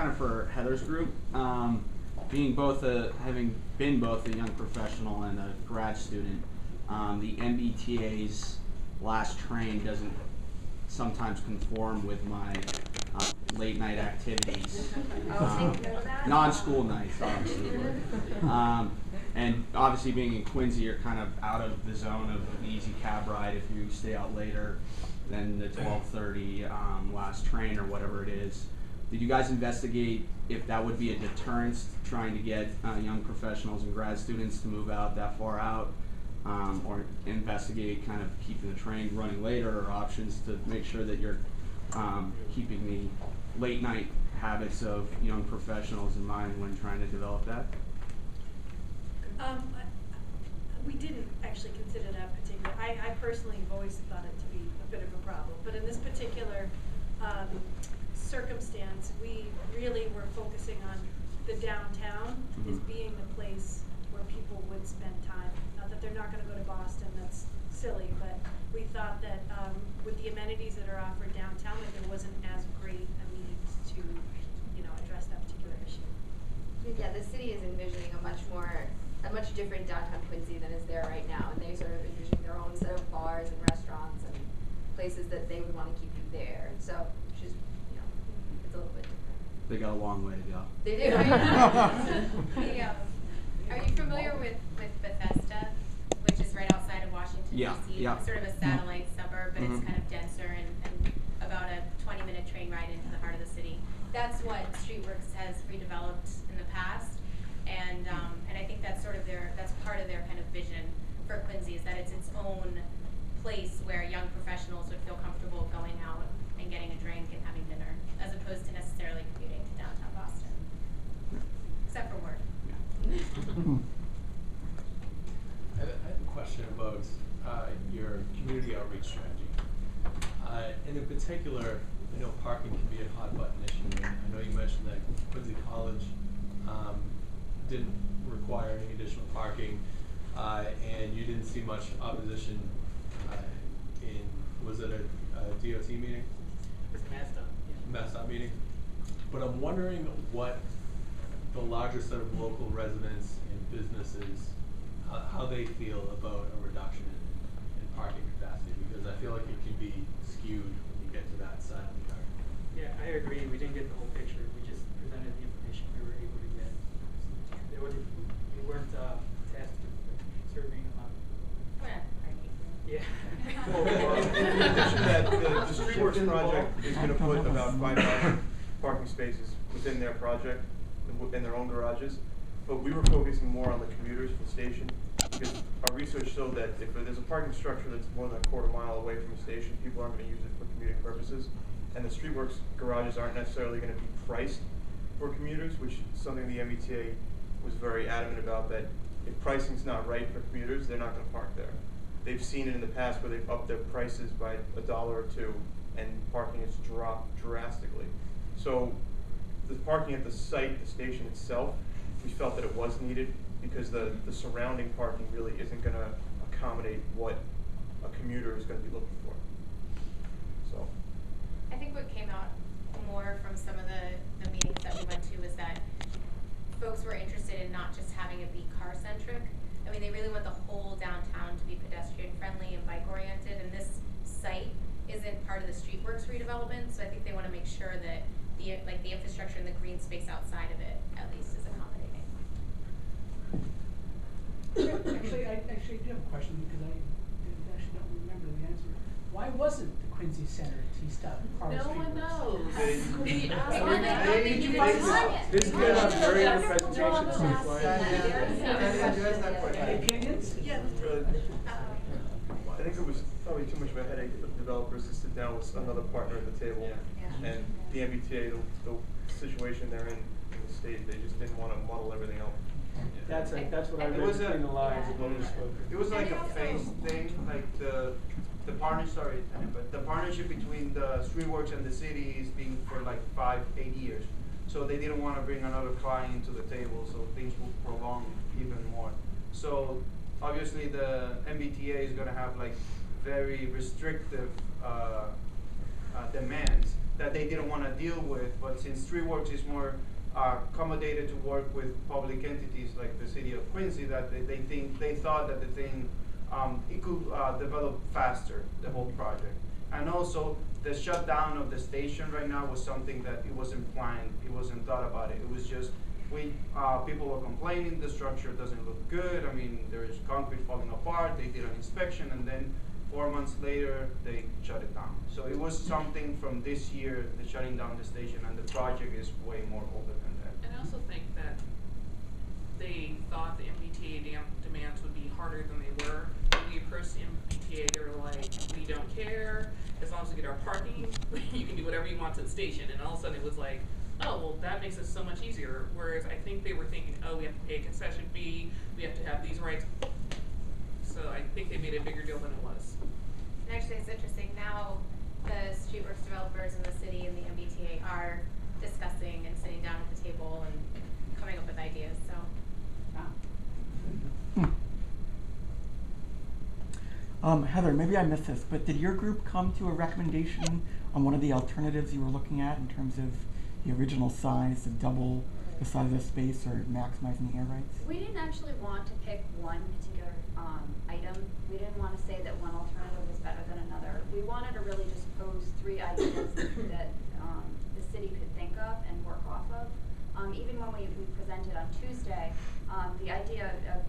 kind of for Heather's group. Um, being both a, having been both a young professional and a grad student, um, the MBTA's last train doesn't sometimes conform with my uh, late night activities. Um, non-school nights, obviously. Um, and obviously being in Quincy, you're kind of out of the zone of an easy cab ride if you stay out later than the 12:30 um, last train or whatever it is. Did you guys investigate if that would be a deterrence trying to get uh, young professionals and grad students to move out that far out? Um, or investigate kind of keeping the train running later or options to make sure that you're um, keeping the late night habits of young professionals in mind when trying to develop that? Um, we didn't actually consider that particular, I, I personally have always thought it to be a bit of a problem, but in this particular, um, circumstance, we really were focusing on the downtown as Mhm. being the place where people would spend time. Not that they're not gonna go to Boston, that's silly, but we thought that, um, with the amenities that are offered downtown, that there wasn't as great a means to, you know, address that particular issue. Yeah, the city is envisioning a much more, a much different downtown Quincy than is there right now, and they sort of envisioning their own set of bars and restaurants and places that they would wanna keep you there, so, which is, you know, it's a little bit different. They got a long way to go. They do. The, um, are you familiar with, with Bethesda, which is right outside of Washington Yeah, DC? yeah. It's sort of a satellite suburb, but it's Mhm. kind of denser and, and about a twenty minute train ride into the heart of the city. That's what Streetworks has redeveloped in the past, and, um, and I think that's sort of their, that's part of their kind of vision for Quincy, is that it's its own place where young professionals would feel comfortable going out and getting a drink and having dinner, as opposed to necessarily commuting to downtown Boston, except for work. I have, a question about uh, your community outreach strategy. Uh, and in particular, I know parking can be a hot button issue. And I know you mentioned that Quincy College um, didn't require any additional parking, uh, and you didn't see much opposition uh, in, was it a, a DOT meeting? It's messed up. MassDOT meeting. But I'm wondering what the larger set of local residents businesses, how, how they feel about a reduction in, in parking capacity, because I feel like it can be skewed when you get to that side of the yard. Yeah, I agree. We didn't get the whole picture. We just presented the information we were able to get. There was, we weren't, uh, tasked with surveying a lot. We're not parking. Yeah. Well, well, in in addition that, the, the Streetworks project is gonna put about five thousand parking spaces within their project, in in their own garages. But we were focusing more on the commuters for the station, because our research showed that if there's a parking structure that's more than a quarter mile away from a station, people aren't gonna use it for commuting purposes. And the Streetworks garages aren't necessarily gonna be priced for commuters, which is something the MBTA was very adamant about, that if pricing's not right for commuters, they're not gonna park there. They've seen it in the past where they've upped their prices by a dollar or two, and parking has dropped drastically. So, the parking at the site, the station itself, we felt that it was needed, because the, the surrounding parking really isn't gonna accommodate what a commuter is gonna be looking for. So, I think what came out more from some of the, the meetings that we went to was that folks were interested in not just having it be car centric. I mean, they really want the whole downtown to be pedestrian friendly and bike oriented, and this site isn't part of the Streetworks redevelopment, so I think they wanna make sure that the, like, the infrastructure and the green space outside of it at least is accommodating. Actually, I do have a question because I actually don't remember the answer. Why wasn't the Quincy Center T-Stop No one knows. We asked them, they- they they- didn't they- give This one. kid has very good Yeah. presentation, so it's why- that question. Any opinions? Yeah. I think it was probably too much of a headache for the developers to sit down with another partner at the table. Yeah. And the MBTA, the, the situation they're in, in the state, they just didn't wanna muddle everything up. That's, like- that's what I It read was a- between the lines yeah. of what was spoken. It was like a also- phase thing, like the, the partner, sorry, but the partnership between the Streetworks and the city is being for like five, eight years. So they didn't wanna bring another client to the table, so things will prolong even more. So obviously the MBTA is gonna have like very restrictive, uh, uh, demands that they didn't wanna deal with, but since Streetworks is more uh, accommodated to work with public entities like the city of Quincy, that they, they think, they thought that the thing, um, it could, uh, develop faster, the whole project. And also, the shutdown of the station right now was something that it wasn't planned, it wasn't thought about it, it was just, we, uh, people were complaining, the structure doesn't look good, I mean, there's concrete falling apart, they did an inspection, and then four months later, they shut it down. So it was something from this year, the shutting down the station, and the project is way more older than that. And I also think that they thought the MBTA dam- demands would be harder than they were. When we approached the MBTA, they were like, we don't care, as long as we get our parking, you can do whatever you want to the station. And all of a sudden it was like, oh, well, that makes it so much easier. Whereas I think they were thinking, oh, we have to pay a concession fee, we have to have these rights. So I think they made a bigger deal than it was. And actually, it's interesting, now the streetworks developers in the city and the MBTA are discussing and sitting down at the table and coming up with ideas, so. Um, Heather, maybe I missed this, but did your group come to a recommendation on one of the alternatives you were looking at in terms of the original size, to double the size of the space or maximizing the air rights? We didn't actually want to pick one particular, um, item. We didn't wanna say that one alternative was better than another. We wanted to really just pose three ideas that, um, the city could think of and work off of. Um, even when we, we presented on Tuesday, um, the idea of, of,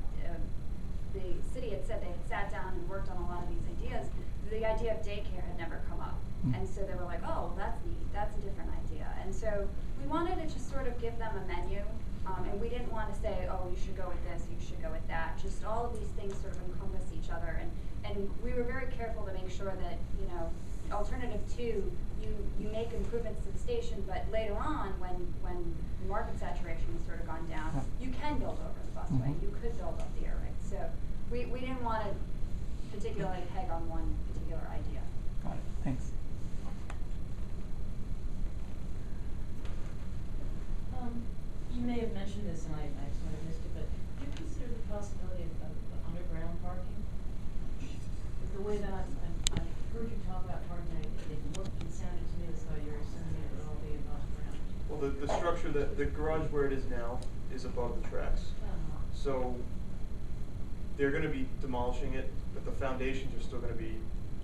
the city had said they had sat down and worked on a lot of these ideas. The idea of daycare had never come up. Mm. And so they were like, oh, that's neat, that's a different idea. And so we wanted to just sort of give them a menu, um, and we didn't want to say, oh, you should go with this, you should go with that. Just all of these things sort of encompass each other, and, and we were very careful to make sure that, you know, alternative two, you, you make improvements to the station, but later on, when, when market saturation has sort of gone down, Yeah. you can build over the busway, Mhm. you could build up the air rights. So we, we didn't want to particularly peg on one particular idea. Got it, thanks. Um, you may have mentioned this and I, I sort of missed it, but do you consider the possibility of, of underground parking? With the way that I've, I've, I've heard you talk about parking, I, it looked and sounded to me as though you're assuming it would all be above ground. Well, the, the structure, the, the garage where it is now is above the tracks. So they're gonna be demolishing it, but the foundations are still gonna be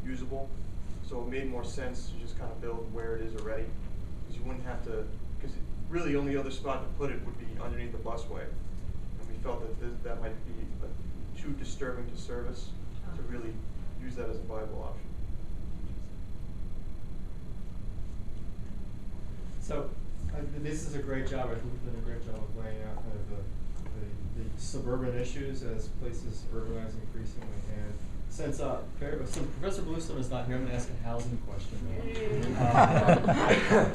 usable. So it made more sense to just kind of build where it is already, because you wouldn't have to, because really the only other spot to put it would be underneath the busway. And we felt that this, that might be uh, too disturbing to service, to Uh-huh. really use that as a viable option. So, this is a great job, I think you've done a great job of laying out kind of the, the, the suburban issues as places urbanize increasingly. And since, uh, since Professor Bluestone is not here, I'm gonna ask a housing question. Uh,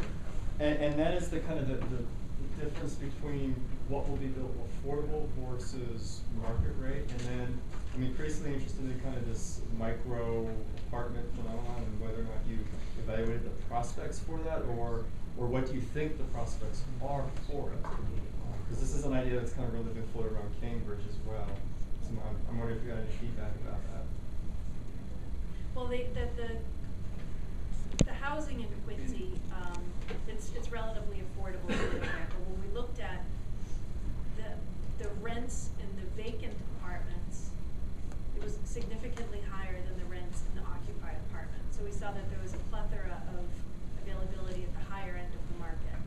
And, and that is the kind of the, the, the difference between what will be built affordable versus market rate. And then, I'm increasingly interested in kind of this micro apartment phenomenon and whether or not you evaluated the prospects for that or, or what do you think the prospects are for it? Because this is an idea that's kind of really been floated around Cambridge as well. So I'm, I'm wondering if you got any feedback about that. Well, the, the, the, the housing in Quincy, um, it's, it's relatively affordable there, but when we looked at the, the rents in the vacant apartments, it was significantly higher than the rents in the occupied apartments. We saw that there was a plethora of availability at the higher end of the market.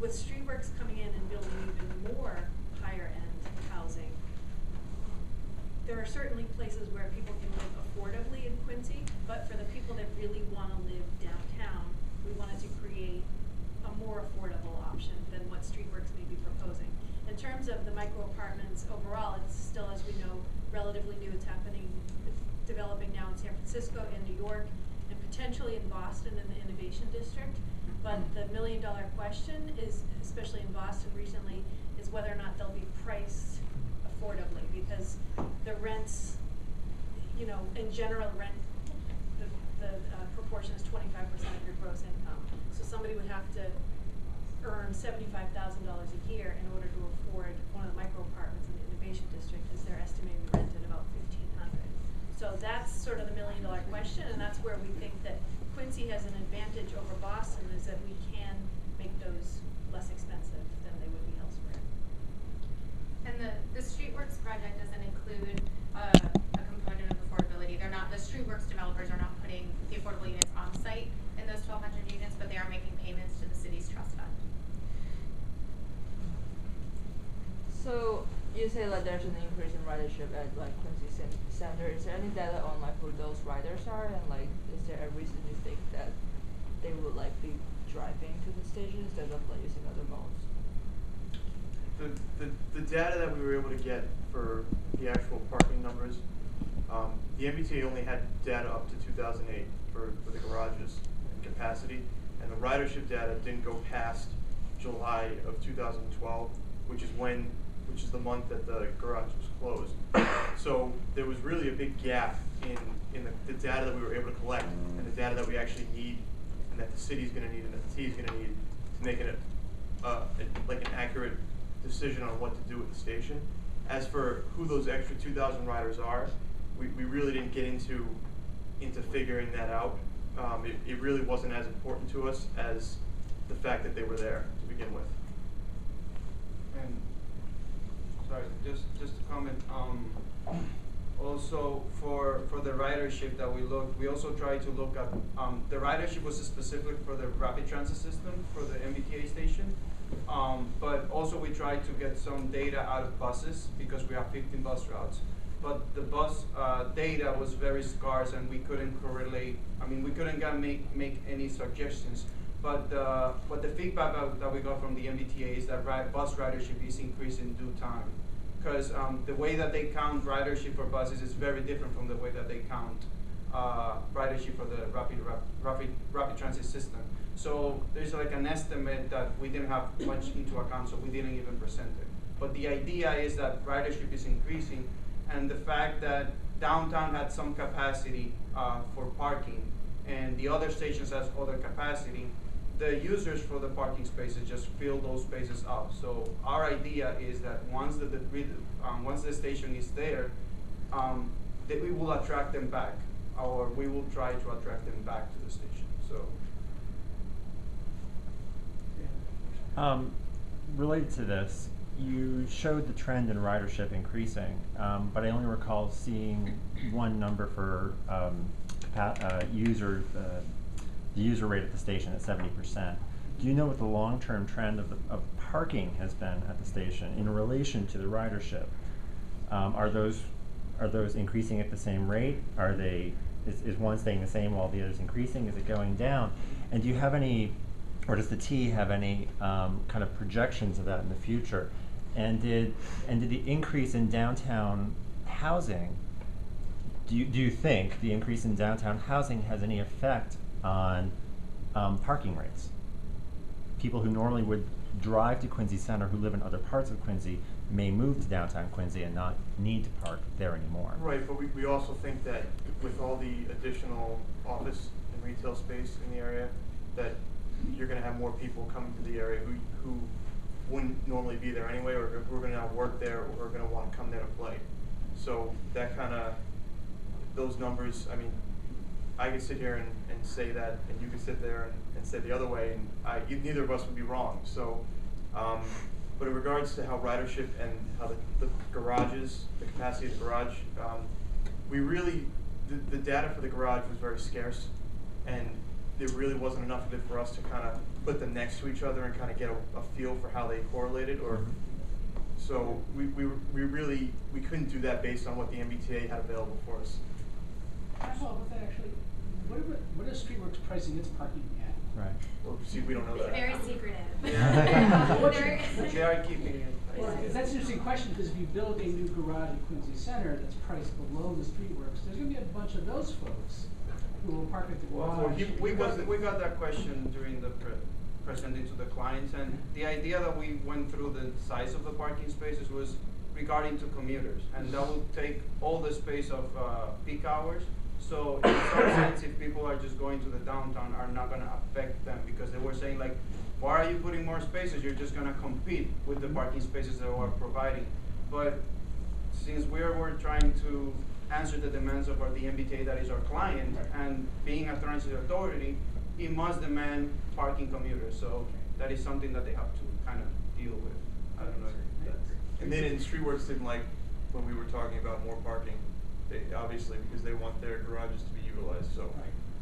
With Streetworks coming in and building even more higher end housing, there are certainly places where people can live affordably in Quincy, but for the people that really wanna live downtown, we wanted to create a more affordable option than what Streetworks may be proposing. In terms of the micro apartments overall, it's still, as we know, relatively new, it's happening, it's developing now in San Francisco and New York, potentially in Boston in the Innovation District. But the million dollar question is, especially in Boston recently, is whether or not they'll be priced affordably, because the rents, you know, in general, rent, the, the uh, proportion is twenty-five percent of your gross income. So somebody would have to earn seventy-five thousand dollars a year in order to afford one of the micro apartments in the innovation district, is they're estimating the rent at about fifteen hundred. So that's sort of the million dollar question, and that's where we think that Quincy has an advantage over Boston, is that we can make those less expensive than they would be elsewhere. And the, the Streetworks project doesn't include a, a component of affordability. They're not, the Streetworks developers are not putting the affordable units on site in those twelve hundred units, but they are making payments to the city's trust fund. So you say like there's an increase in ridership at like Quincy Center. Is there any data on like who those riders are, and like is there a reason you think that they would like be driving to the station instead of like using other modes? The, the, the data that we were able to get for the actual parking numbers, um, the MBTA only had data up to two thousand eight for, for the garages and capacity, and the ridership data didn't go past July of two thousand twelve, which is when, which is the month that the garage was closed. So there was really a big gap in, in the, the data that we were able to collect and the data that we actually need and that the city's gonna need and that the is gonna need to make it a, uh, a- like an accurate decision on what to do with the station. As for who those extra two thousand riders are, we, we really didn't get into, into figuring that out. Um, it, it really wasn't as important to us as the fact that they were there to begin with. And, sorry, just, just to comment, um, also for, for the ridership that we looked, we also tried to look at, um, the ridership was specific for the rapid transit system, for the MBTA station. Um, but also we tried to get some data out of buses, because we have fifteen bus routes. But the bus, uh, data was very scarce and we couldn't correlate, I mean, we couldn't make, make any suggestions. But, uh, but the feedback that, that we got from the MBTA is that bus ridership is increasing due time. Cause, um, the way that they count ridership for buses is very different from the way that they count, uh, ridership for the rapid, rapid, rapid transit system. So there's like an estimate that we didn't have much into account, so we didn't even present it. But the idea is that ridership is increasing, and the fact that downtown had some capacity, uh, for parking, and the other stations has other capacity, the users for the parking spaces just fill those spaces up. So our idea is that once the, the, um, once the station is there, um, that we will attract them back, or we will try to attract them back to the station, so. Um, related to this, you showed the trend in ridership increasing, um, but I only recall seeing one number for um, uh, user uh, the user rate at the station at seventy percent. Do you know what the long-term trend of, the, of parking has been at the station in relation to the ridership? Um, are those are those increasing at the same rate? Are they is, is one staying the same while the other's increasing? Is it going down? And do you have any, or does the T have any um, kind of projections of that in the future? And did and did the increase in downtown housing? Do you do you think the increase in downtown housing has any effect on um, parking rates? People who normally would drive to Quincy Center, who live in other parts of Quincy, may move to downtown Quincy and not need to park there anymore. Right, but we, we also think that with all the additional office and retail space in the area, that you're gonna have more people coming to the area who, who wouldn't normally be there anyway, or who are gonna now work there, or are gonna wanna come there to play. So that kinda, those numbers, I mean, I could sit here and, and say that, and you could sit there and, and say the other way, and I, e- neither of us would be wrong, so, um, but in regards to how ridership and how the, the garages, the capacity of the garage, um, we really, the, the data for the garage was very scarce, and there really wasn't enough of it for us to kinda put them next to each other and kinda get a, a feel for how they correlated, or, so we, we, we really, we couldn't do that based on what the MBTA had available for us. Can I follow up that actually? What are, what is Streetworks pricing its parking at? Right. Well, see, we don't know that. Very secretive. Yeah. What's Very- your- They are keeping it. Well, that's an interesting question, because if you build a new garage at Quincy Center that's priced below the Streetworks, there's gonna be a bunch of those folks who will park at the Well, garage. he- we got, we got that question during the pre- presenting to the clients, and the idea that we went through the size of the parking spaces was regarding to commuters, and that would take all the space of uh, peak hours. So in some sense, if people are just going to the downtown, are not gonna affect them, because they were saying like, why are you putting more spaces? You're just gonna compete with the parking spaces that we're providing. But since we're, we're trying to answer the demands of our, the MBTA that is our client, and being a transit authority, it must demand parking commuters, so that is something that they have to kind of deal with. I don't know if that's. And then in Streetworks didn't like when we were talking about more parking, they, obviously, because they want their garages to be utilized, so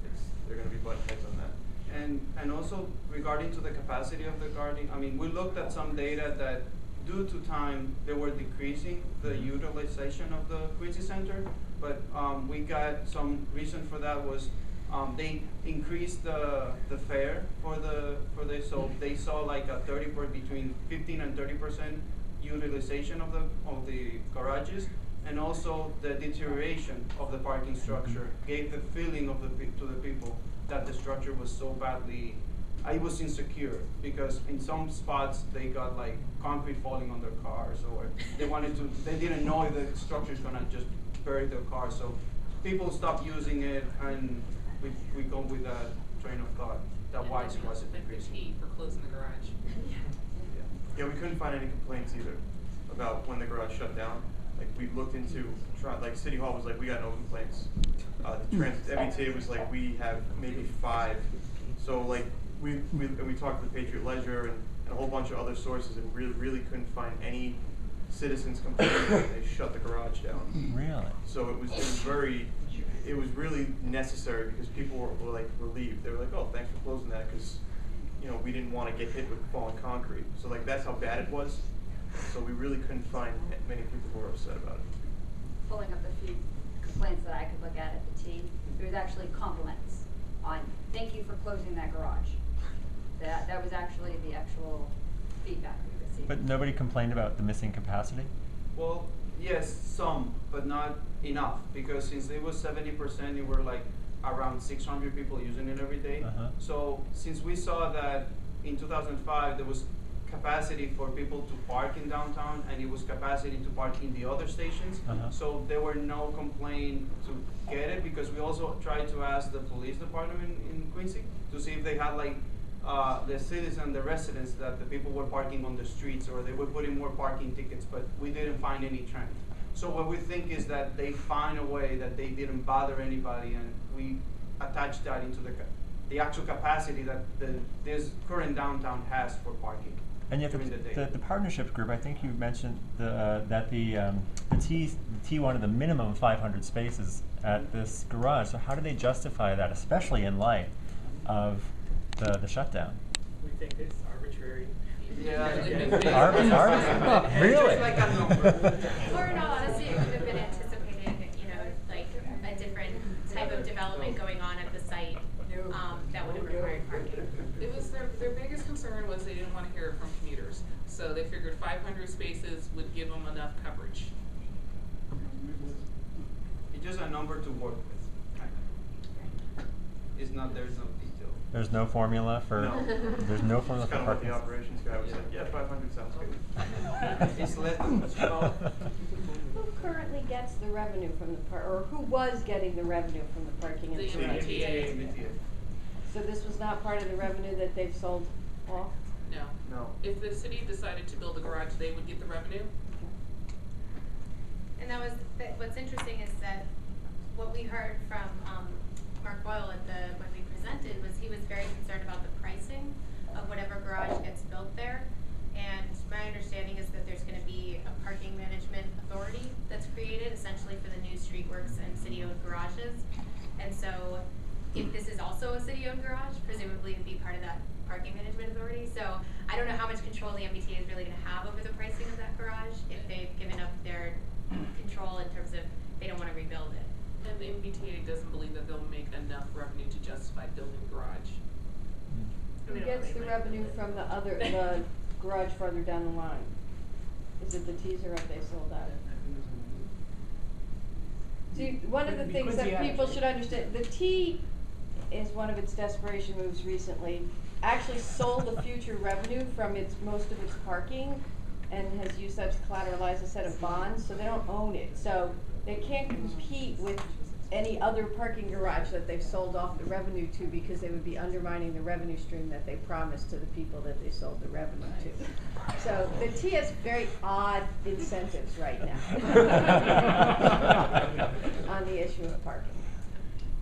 it's, they're gonna be butt heads on that. And, and also regarding to the capacity of the garden, I mean, we looked at some data that due to time, they were decreasing the utilization of the Quincy Center. But, um, we got some reason for that was, um, they increased the, the fare for the, for the, so they saw like a thirty per, between fifteen and thirty percent utilization of the, of the garages. And also the deterioration of the parking structure mm-hmm. gave the feeling of the, pe- to the people that the structure was so badly, I was insecure because in some spots they got like concrete falling on their cars or they wanted to, they didn't know if the structure's gonna just bury their car. So people stopped using it and we, we go with that train of thought that why it wasn't increasing. for closing the garage. yeah. Yeah, we couldn't find any complaints either about when the garage shut down. Like, we looked into, try, like, City Hall was like, we got no complaints. Uh, the trans, MBTA was like, we have maybe five. So like, we, we, and we talked to the Patriot Ledger and, and a whole bunch of other sources and really, really couldn't find any citizens complaining that they shut the garage down. Really? So it was, it was very, it was really necessary because people were, were like relieved. They were like, oh, thanks for closing that, cause, you know, we didn't wanna get hit with falling concrete. So like, that's how bad it was. So we really couldn't find many people who were upset about it. Pulling up a few complaints that I could look at at the T, there was actually compliments on, thank you for closing that garage. That, that was actually the actual feedback we received. But nobody complained about the missing capacity? Well, yes, some, but not enough, because since it was seventy percent, you were like around six hundred people using it every day. Uh-huh. So since we saw that in two thousand five, there was capacity for people to park in downtown, and it was capacity to park in the other stations. Uh-huh. So there were no complaint to get it, because we also tried to ask the police department in, in Quincy to see if they had like, uh, the citizen, the residents, that the people were parking on the streets, or they were putting more parking tickets, but we didn't find any trend. So what we think is that they find a way that they didn't bother anybody, and we attach that into the, ca- the actual capacity that the, this current downtown has for parking And yet, the, during the the, the partnerships group, I think you mentioned the, uh, that the, um, the T, the T wanted the minimum five hundred spaces at this garage, so how do they justify that, especially in light of the, the shutdown? We think it's arbitrary. Yeah. Arbi- arbi- really? Just like a number. Or in all honesty, it could have been anticipated, you know, like a different type of development going on at the site, um, that would have required parking. It was their, their biggest concern was they didn't wanna hear it from commuters. So they figured five hundred spaces would give them enough coverage. It's just a number to work with. It's not, there's no detail. There's no formula for, No. there's no formula for kind of what parking. the operations guy was like, yeah, five hundred sounds good. It's less than, well, Who currently gets the revenue from the par, or who was getting the revenue from the parking and The garage? MBTA. MBTA. So this was not part of the revenue that they've sold off? No. No. If the city decided to build a garage, they would get the revenue. And that was, that, what's interesting is that what we heard from, um, Mark Boyle at the, when we presented was he was very concerned about the pricing of whatever garage gets built there. And my understanding is that there's gonna be a parking management authority that's created essentially for the new streetworks and city-owned garages. And so if this is also a city-owned garage, presumably it'd be part of that parking management authority. So I don't know how much control the MBTA is really gonna have over the pricing of that garage, if they've given up their control in terms of they don't wanna rebuild it. And the MBTA doesn't believe that they'll make enough revenue to justify building a garage. Mm-hmm. Who gets the revenue from the other, the garage farther down the line? Is it the teaser or they sold out? See, one of the things that people should understand, the T is one of its desperation moves recently, actually sold the future revenue from its, most of its parking and has used that to collateralize a set of bonds, so they don't own it. So they can't compete with any other parking garage that they've sold off the revenue to because they would be undermining the revenue stream that they promised to the people that they sold the revenue to. So the T has very odd incentives right now on the issue of parking.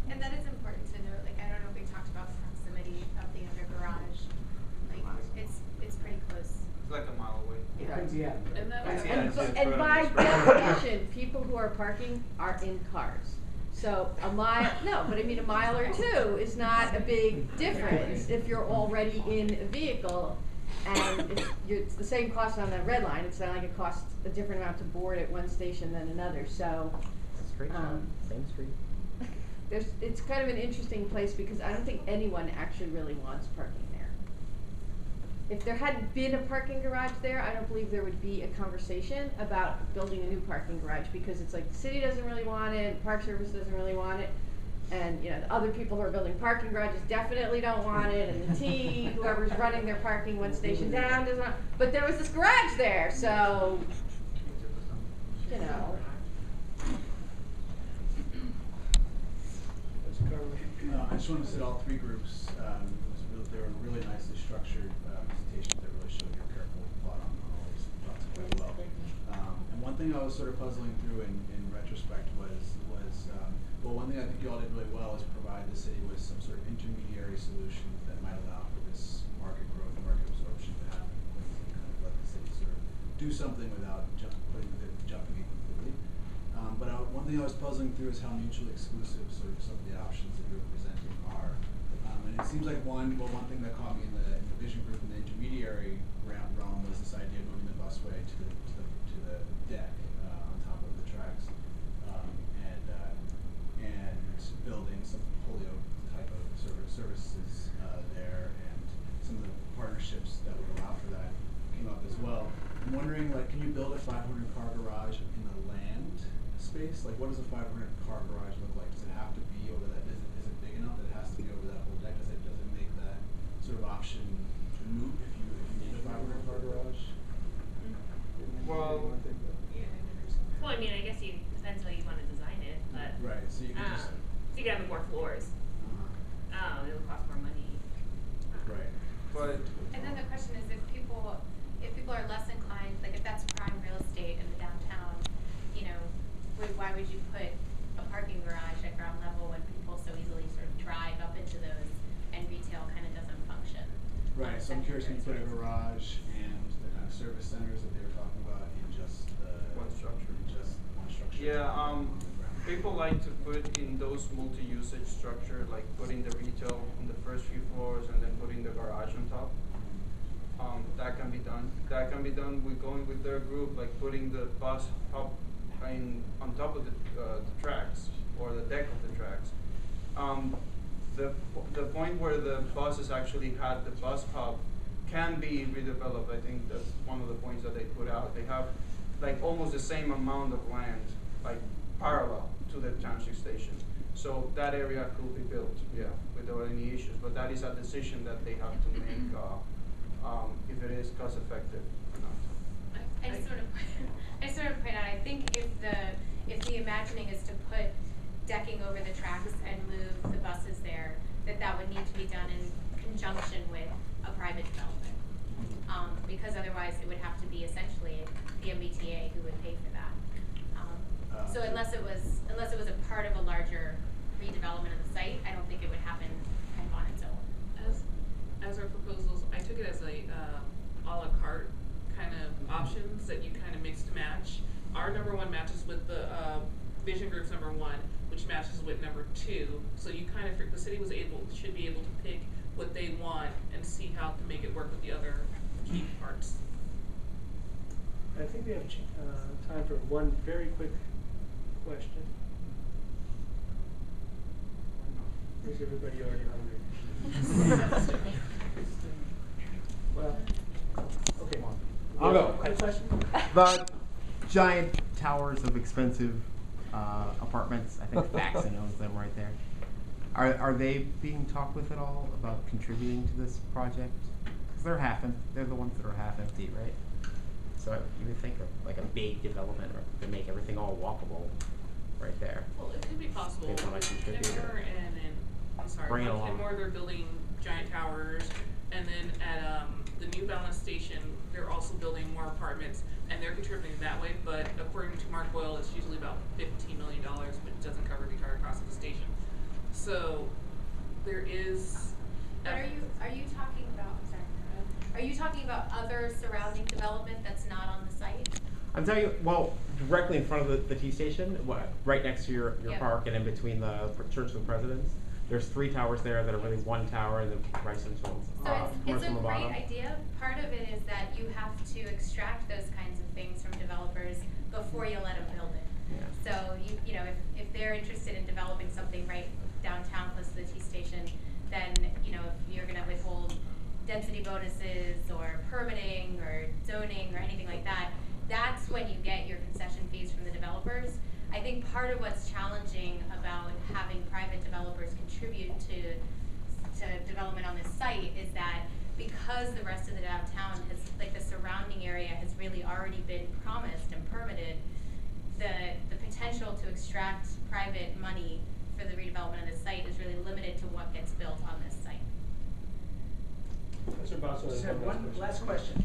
And that is important to note, like, I don't know if we talked about proximity of the under garage, like, it's, it's pretty close. It's like a mile away. Quincy Adams, right? And that was. Yeah, And, it's and by of this road. definition, people who are parking are in cars. So a mile, no, but I mean, a mile or two is not a big difference if you're already in a vehicle. And it's, you're, it's the same cost on the red line, it's not like it costs a different amount to board at one station than another, so. Straight shot, um, same street. There's, it's kind of an interesting place because I don't think anyone actually really wants parking there. If there hadn't been a parking garage there, I don't believe there would be a conversation about building a new parking garage because it's like the city doesn't really want it, Park Service doesn't really want it. And, you know, the other people who are building parking garages definitely don't want it, and the T, whoever's running their parking one station down doesn't want, but there was this garage there, so, you know. Uh, I just wanted to say all three groups, um, it was real, they were really nicely structured, uh, presentations that really showed your careful thought on, on all these thoughts quite well. Um, and one thing I was sort of puzzling through in, in retrospect was, was, um, well, one thing I think you all did really well is provide the city with some sort of intermediary solutions that might allow for this market growth, market absorption to happen, kind of let the city sort of do something without jump, putting the, jumping in completely. Um, but I, one thing I was puzzling through is how mutually exclusive sort of some of the options that you're presenting are. Um, and it seems like one, well, one thing that caught me in the, in the vision group in the intermediary realm was this idea of moving the busway to the, to the, to the deck, uh, on top of the tracks. Um, and, uh, and building some polio type of service, services, uh, there and some of the partnerships that would allow for that came up as well. I'm wondering, like, can you build a five hundred car garage in the land space? Like, what does a five hundred car garage look like? Does it have to be over that, is it, is it big enough that it has to be over that whole deck? Does it, does it make that sort of option moot if you, if you need a five hundred car garage? Well, Well, I mean, I guess you, depends how you wanna design it, but. Right, so you could um, just- So you could have more floors. Um, it would cost more money. Right. But And then the question is if people, if people are less inclined, like if that's prime real estate in the downtown, you know, would, why would you put a parking garage at ground level when people so easily sort of drive up into those and retail kind of doesn't function? Right, so I'm curious, can you put a garage and the kind of service centers that they were talking about in just the. One structure. Just one structure? Yeah, um, people like to put in those multi-usage structure, like putting the retail on the first few floors and then putting the garage on top. Um, that can be done. That can be done with going with their group, like putting the bus up in, on top of the, uh, the tracks or the deck of the tracks. Um, the, the point where the buses actually had the bus hub can be redeveloped. I think that's one of the points that they put out. They have like almost the same amount of land, like parallel to the township station. So that area could be built, yeah, without any issues. But that is a decision that they have to make, uh, um, if it is cost effective or not. I just sort of, I sort of point out, I think if the, if the imagining is to put decking over the tracks and move the buses there, that that would need to be done in conjunction with a private development. Um, because otherwise it would have to be essentially the MBTA who would pay for that. Um, Uh, so unless it was, unless it was a part of a larger redevelopment of the site, I don't think it would happen kind of on its own. As, as our proposals, I took it as a, uh, à la carte kind of options that you kind of mix to match. Our number one matches with the, uh, vision group's number one, which matches with number two. So you kind of, the city was able, should be able to pick what they want and see how to make it work with the other key parts. I think we have ch- uh, time for one very quick question. Is everybody already hungry? Well, okay. I'll go. Quick question? The giant towers of expensive uh, apartments. I think Faxon owns them right there. Are are they being talked with at all about contributing to this project? Because they're half em- they're the ones that are half empty, right? So you would think of like a big development or to make everything all walkable right there. Well, it could be possible. Based on what you could Kenmore there. and then, I'm sorry, Bring it on along. Kenmore, they're building giant towers. And then at, um, the New Balance station, they're also building more apartments and they're contributing that way. But according to Mark Boyle, it's usually about fifteen million dollars, which doesn't cover the entire cost of the station. So there is. But are you, are you talking about, I'm sorry, are you talking about other surrounding development that's not on the site? I'm telling you, well, directly in front of the, the T station, what, right next to your, your Yep. park and in between the Church of the Presidents. There's three towers there that are really one tower and the residential, So uh, it's, it's a on the bottom. great idea. Part of it is that you have to extract those kinds of things from developers before you let them build it. Yeah. So you, you know, if, if they're interested in developing something right downtown close to the T station, then, you know, if you're gonna withhold density bonuses or permitting or zoning or anything like that, that's when you get your concession fees from the developers. I think part of what's challenging about having private developers contribute to, to development on this site is that because the rest of the downtown has, like the surrounding area has really already been promised and permitted, the, the potential to extract private money for the redevelopment of this site is really limited to what gets built on this site. Mr. Basso has Just have one one last last question.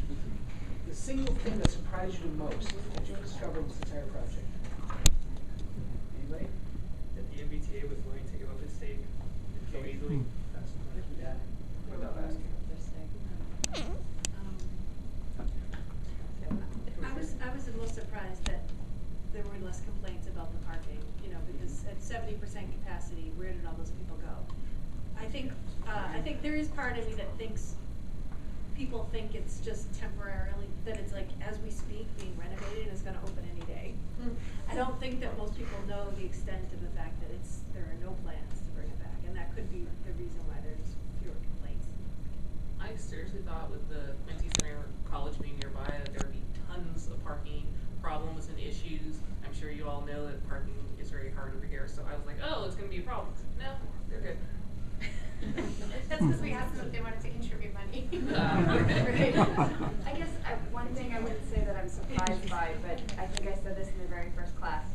The single thing that surprised you the most that you discovered in this entire project? Anybody? That the MBTA was willing to give up its stake so easily. Hmm. That's Yeah. without asking. Um, I was, I was the most surprised that there were less complaints about the parking, you know, because at seventy percent capacity, where did all those people go? I think, uh, I think there is part of me that thinks, people think it's just temporarily, that it's like, as we speak, being renovated, and it's gonna open any day. I don't think that most people know the extent of the fact that it's, there are no plans to bring it back, and that could be the reason why there's fewer complaints. I seriously thought with the Quincy Center College being nearby that there'd be tons of parking problems and issues. I'm sure you all know that parking is very hard over here, so I was like, oh, it's gonna be a problem. No, they're good. That's because we asked them if they wanted to contribute money. I guess I, one thing I wouldn't say that I'm surprised by, but I think I said this in the very first class.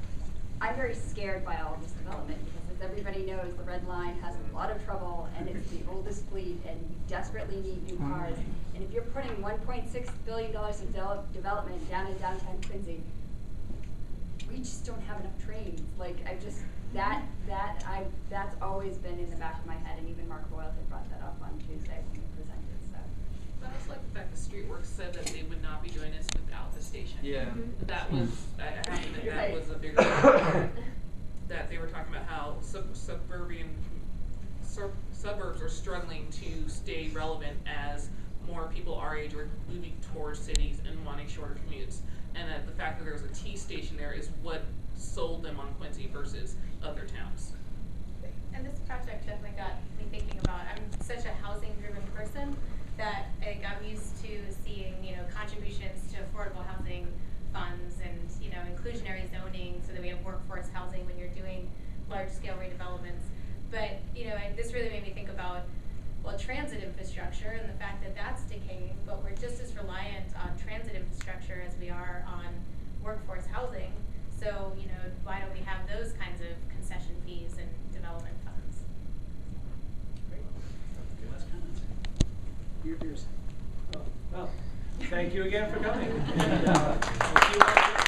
I'm very scared by all of this development because as everybody knows, the Red Line has a lot of trouble and it's the oldest fleet and you desperately need new cars. And if you're putting one point six billion dollars in develop, development down in downtown Quincy, we just don't have enough trains. Like I just that that I that's always been in the back of my head, and even Mark Boyle had brought that up on Tuesday when we presented. So But I also like the fact the Streetworks said that they would not be doing this without the station. Yeah. Mm-hmm. That was, I I have to admit, that Right. was a bigger, that they were talking about how sub- suburban, sur- suburbs are struggling to stay relevant as more people our age are moving towards cities and wanting shorter commutes. And that the fact that there's a T station there is what sold them on Quincy versus other towns. And this project definitely got me thinking about, I'm such a housing driven person that like, I'm used to seeing, you know, contributions to affordable housing funds and, you know, inclusionary zoning so that we have workforce housing when you're doing large scale redevelopments. But, you know, and this really made me think about, well, transit infrastructure and the fact that that's decaying, but we're just as reliant on transit infrastructure as we are on workforce housing. So, you know, why don't we have those kinds of concession fees and development funds? Last comments? Your, yours. Oh, well, Thank you again for coming. And, uh,